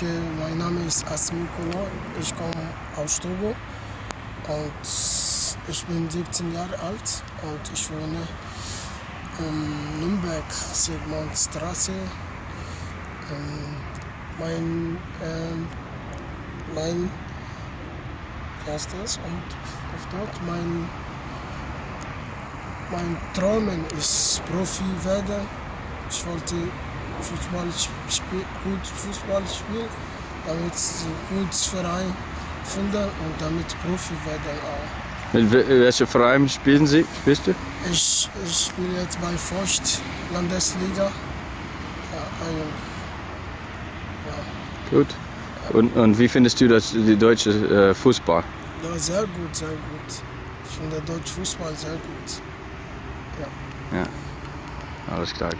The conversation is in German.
Okay, mein Name ist Asmi Kolo. Ich komme aus Togo und ich bin 17 Jahre alt und ich wohne in Nürnberg, Sigmundstraße. Ähm, mein, ähm, mein, wie heißt das? Und auf dort mein, mein Träumen ist Profi werden. Ich wollte Fußball spiel, gut Fußball spielen, damit sie gut Verein finden und damit Profi werden auch. Mit wel- welchem Verein spielen Sie? Spielst du? Ich, ich spiele jetzt bei Forst, Landesliga. Ja, ein, ja. Gut. Und, und wie findest du das, die deutsche äh, Fußball? ja, sehr gut, sehr gut. Ich finde Deutsch Fußball sehr gut. Ja. Alles klar.